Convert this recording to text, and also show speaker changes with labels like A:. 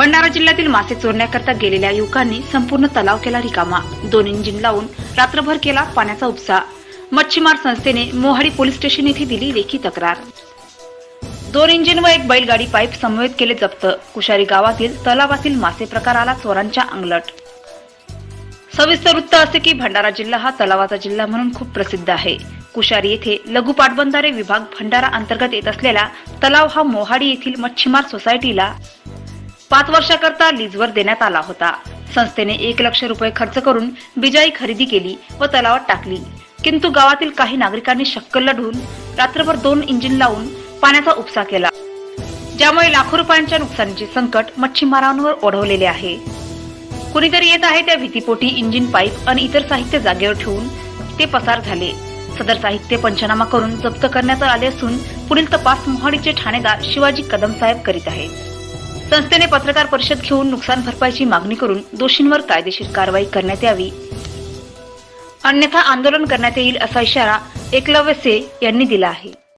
A: भंडारा जिल्ह्यातील मासे चोरण्याकरता गेलेल्या युवकांनी संपूर्ण तलाव केला रिकामा. दोन इंजिन लावून रात्रभर केला पाण्याचा उपसा. मच्छीमार संस्थेने मोहाडी पोलीस स्टेशन येथे दिली लेखी तक्रार. दोन इंजिन व एक बैलगाडी पाईप समवेत केले जप्त. कुशारी गावातील तलावातील मासे प्रकाराला चोरांच्या अंगलट. सविस्तर वृत्त असे की भंडारा जिल्हा हा तलावाचा जिल्हा म्हणून खूप प्रसिद्ध आहे. कुशारी येथे लघु पाटबंधारे विभाग भंडारा अंतर्गत येत असलेला तलाव हा मोहाडी येथील मच्छीमार सोसायटीला पाच वर्षाकरता लीजवर देण्यात आला होता. संस्थेने एक लक्ष रुपये खर्च करून बिजाई खरेदी केली व तलावात टाकली. किंतु गावातील काही नागरिकांनी शक्कल लढून रात्रभर दोन इंजिन लावून पाण्याचा उपसा केला. ज्यामुळे लाखो रुपयांच्या नुकसानीचे संकट मच्छीमारांवर ओढवलेले आहे. कुणीतरी येत आहे त्या भीतीपोटी इंजिन पाईप आणि इतर साहित्य जागेवर ठेवून ते पसार झाले. सदर साहित्य पंचनामा करून जप्त करण्यात आले असून पुढील तपास मोहाडीचे ठाणेदार शिवाजी कदम साहेब करीत आहेत. संस्थेने पत्रकार परिषद घेऊन नुकसान भरपाईची मागणी करून दोषींवर कायदेशीर कारवाई करण्यात यावी. अन्यथा आंदोलन करण्यात येईल असा इशारा एकलव्य से यांनी दिला आहे.